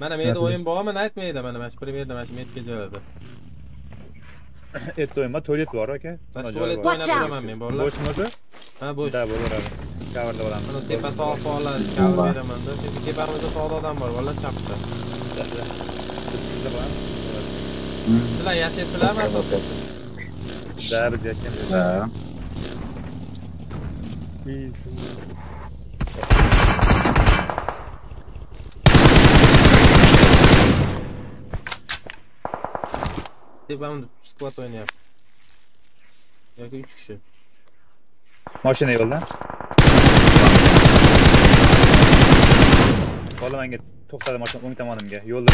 Mana menda o'yin bormi aytmaydi mana mana shu primerda mana shu metga keladi. Et o'yinma tualet bor aka. Mana shu. Watch o'ynab men bolalar. Bo'shmi o'zi? Ha bo'sh. Da bo'laveradi. Mana bo'lamiz. tepa tog' tog'lar cover beramanda. Tepa tepamizda tog'da odam bor, bolalar chapda. Sizlar yashaysizlarmi asosiysi? Da biz yashaymiz. Da. Tepamda squat o'ynayapti. Yoki 3 kishi. Mashina yo'lda. Bola menga to'xtadi mashina o'ng tomonimga. Yo'lda.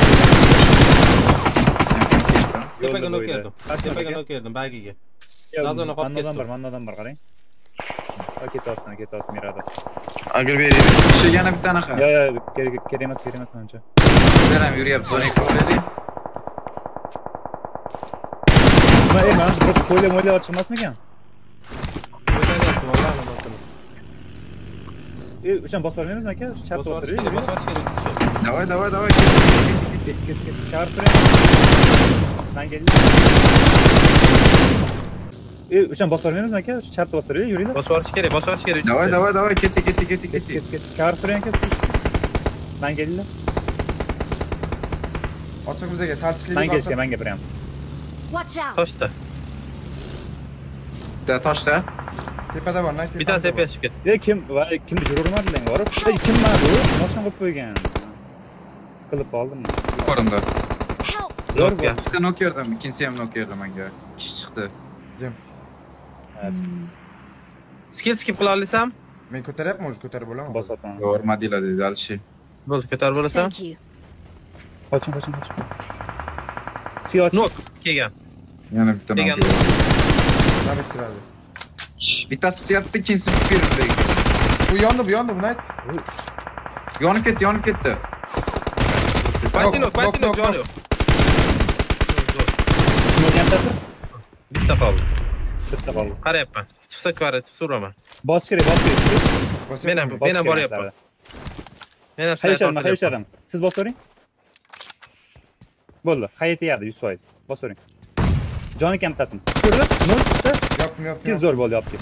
Tepaga nok bo'yda. yerdim. Tepaga nok yerdim bagiga. Yo'q, Nazona qolib mannodan ketdi. bor, mannodan bor qarang. Ha ketyapti, ketyapti mirada. Agar beraylik. Kishi yana bitta anaqa. Yo yo kerak kerak emas, kerak emas menimcha. Beram yuryapti. Bana ey man, drop koyla moyla açılmaz mı ki? Neden yaptım Allah anlamasını. E, uçan bas vermemiz mi ki? Çarp bas veriyor. Bas bas gelin. Davay davay davay. Git git git git. Çarp ver. Sen gelin. E, uçan bas vermemiz mi ki? Çarp bas veriyor. Yürüyün. Bas var çıkere, bas var çıkere. Davay davay davay. Ketti ketti ketti ketti. Git git. Çarp ver kes. Ben gelin. Oturumuza gel. Salçıklı bir Ben geçeyim, ben gebereyim. Watch out! Toshda. Bitta toshda. Tepada bor, nay Bitta tepaga chiqib ketdi. E, kim va kimni jururmadilar borib? E, kim mana bu? Mashina qo'yib qo'ygan. Qilib qoldim. Yuqorimda. Help! Zo'r Nokia. bu. Bitta nok yerdim. Ikkinchisi ham nok yerdi menga. Kishi chiqdi. Skill skip qila olasan? Men ko'taryapman, o'zi ko'tarib bo'laman. Bosyapman. Yormadilar dedi Alisher. Bo'ldi, ko'tarib olasan. Thank you. Qoching, qoching, qoching. Siyo och. Nok kelgan. Yana bitta nok. Degan. yerdi. Navbat siradi. Bittasi tutyapti, ikkinchisi tutib berdi. Bu yondi, bu yondi, buni ayt. Yonib ketdi, yonib ketdi. Baytinok, nok, baytinok nok, joni nok. yo'q. Kimga Bitta qoldi. Bitta qoldi. Qarayapman. Chiqsa ko'radi, so'raman. Bos kerak, bos kerak. Men ham, Bos men ham kerak boryapman. sizlarga. Men ham Hayishadimi, sayt hayishadimi? Siz bosib ko'ring. Bo'ldi, hayit yeyadi 100%. Bosib ko'ring. Joni kam tasini. Ko'rdi? Nol chiqdi. Yopdim, yopdim. Skill zo'r bo'ldi, yopdi.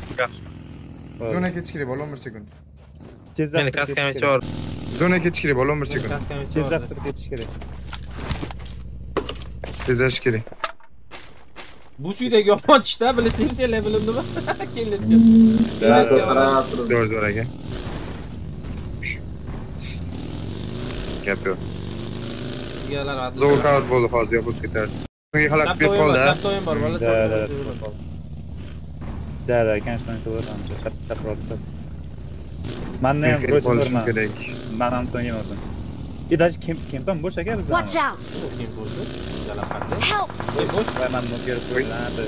Zona ketish kerak, bo'l 11 sekund. Tezroq Meni kaskam ketish chor. Zona ketish kerak, bo'l 11 sekund. kerak. Tezroq turib ketish kerak. Tezash kerak. Bu suydagi yomon ishda bilsangiz sen bilindimi? Kelayotgan. Zo'r, zo'r aka. Gap yo'q. sigaralar zo'r karat bo'ldi hozir yopib ketar bunga xalaqit berib qoldi chapda o'yin bor bola да да конечно aytaveramiz chaproqda manni ham ko'rishim kerak man ham to'ymadim Kim даже kempam bo'sh aka bizda watch out. Kemp bo'ldi jala qanday help. Bo'sh va man mo'gir qo'yiladi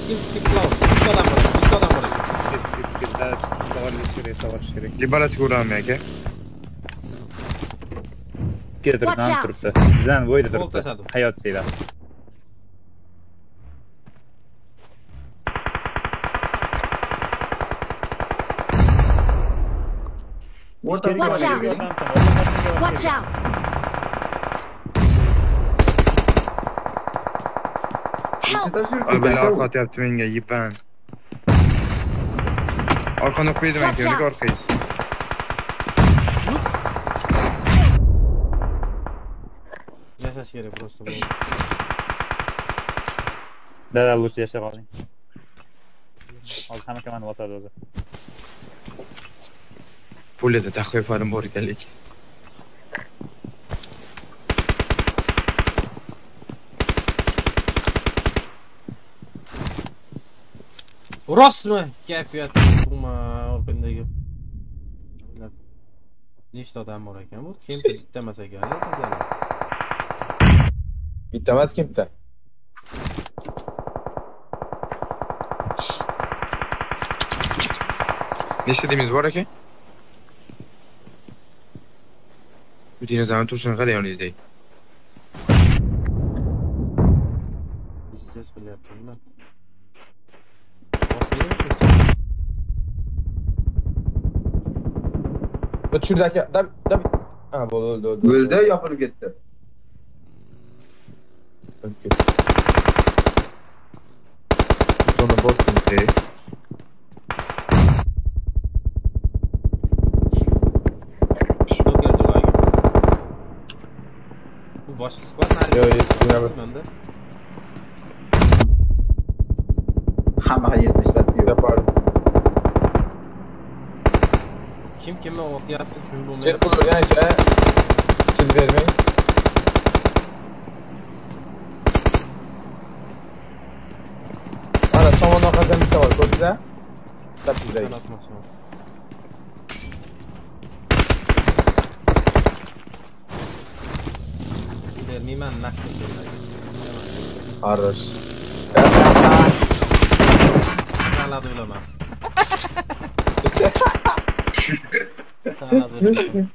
skip skip close ikkita odam bor ikkita odam bor skip skip skip да товарищ керек товарищ керек либо раз aka Giderden turptu. Bizden boydu turptu. Hayat seyda. Watch out! Watch out! Abi arka at yaptım enge. Arkana koydum enge, bir arkayız. Yashash kerak просто. Dada lучше yashab qoling. Hozir hamma komanda bosadi o'zi. Pulida taxfifarim bor ekan lekin. Rostmi? Kayfiyat qilma orqandagi. Nechta odam bor ekan bu? Kim bitta emas emas kimda? Nechta deymiz bor aka? Bu dinozavr turishini qarang yoningizdagi. Ses qilyaptimi? Bu tushirdi aka. Dab, dab. Ha bol öldü öldü. Öldü yapılıp gitti. Öldü. Sonra bot kimse. Çok geldi olay. Bu başka squad nerede? Yo yo Bende. Hamma hayırlı işler diyor. yapardım. Kim kime ok yaptı kim bulmaya Gel bulur yani şey. Kill vermeyin. kamita var koşta. Tap güzel. Del mi man nak. Arras. Sana duyulamaz. Sana duyulamaz.